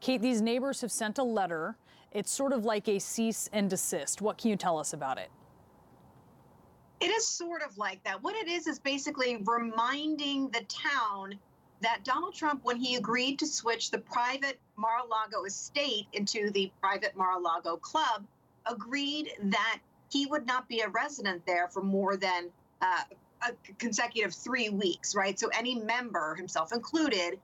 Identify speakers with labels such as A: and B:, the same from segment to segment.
A: Kate, these neighbors have sent a letter. It's sort of like a cease and desist. What can you tell us about it?
B: It is sort of like that. What it is is basically reminding the town that Donald Trump, when he agreed to switch the private Mar a Lago estate into the private Mar a Lago club, agreed that he would not be a resident there for more than uh, a consecutive three weeks, right? So any member, himself included,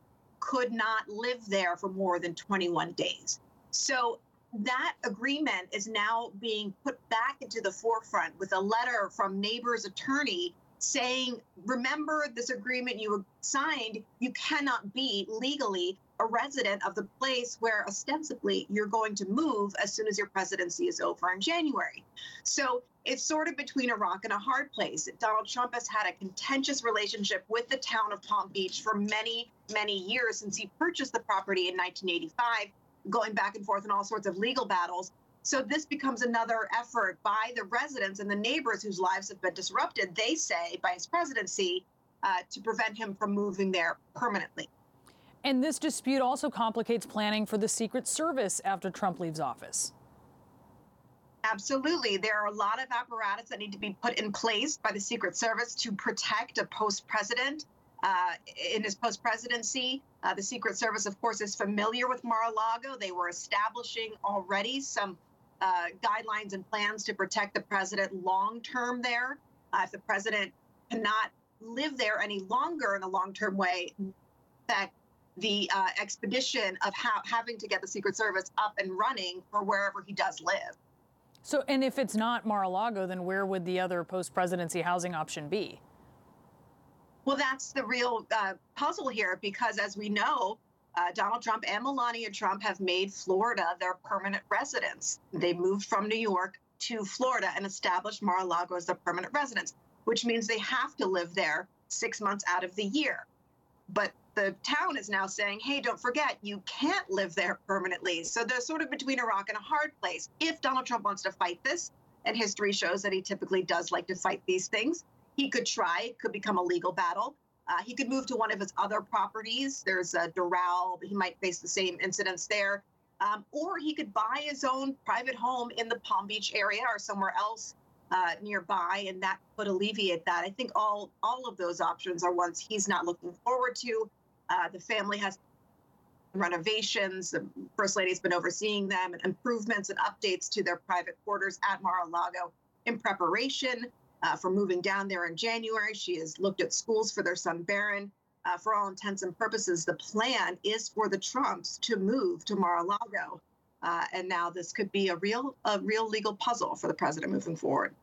B: could not live there for more than 21 days. So that agreement is now being put back into the forefront with a letter from neighbor's attorney saying, remember this agreement you signed, you cannot be legally a resident of the place where ostensibly you're going to move as soon as your presidency is over in January. So it's sort of between a rock and a hard place. Donald Trump has had a contentious relationship with the town of Palm Beach for many, many years since he purchased the property in 1985, going back and forth in all sorts of legal battles. So this becomes another effort by the residents and the neighbors whose lives have been disrupted, they say, by his presidency uh, to prevent him from moving there permanently.
A: And this dispute also complicates planning for the Secret Service after Trump leaves office.
B: Absolutely. There are a lot of apparatus that need to be put in place by the Secret Service to protect a post president uh, in his post presidency. Uh, the Secret Service, of course, is familiar with Mar a Lago. They were establishing already some uh, guidelines and plans to protect the president long term there. Uh, if the president cannot live there any longer in a long term way, that the uh, expedition of how, having to get the Secret Service up and running for wherever he does live.
A: So, and if it's not Mar-a-Lago, then where would the other post-presidency housing option be?
B: Well, that's the real uh, puzzle here, because as we know, uh, Donald Trump and Melania Trump have made Florida their permanent residence. They moved from New York to Florida and established Mar-a-Lago as their permanent residence, which means they have to live there six months out of the year. But the town is now saying, hey, don't forget, you can't live there permanently. So they're sort of between a rock and a hard place. If Donald Trump wants to fight this, and history shows that he typically does like to fight these things, he could try. It could become a legal battle. Uh, he could move to one of his other properties. There's a Doral. He might face the same incidents there. Um, or he could buy his own private home in the Palm Beach area or somewhere else uh, nearby, and that would alleviate that. I think all all of those options are ones he's not looking forward to. Uh, the family has renovations. The First Lady's been overseeing them and improvements and updates to their private quarters at Mar-a-Lago in preparation uh, for moving down there in January. She has looked at schools for their son Barron. Uh, for all intents and purposes, the plan is for the Trumps to move to Mar-a-Lago. Uh, and now this could be a real, a real legal puzzle for the president moving forward.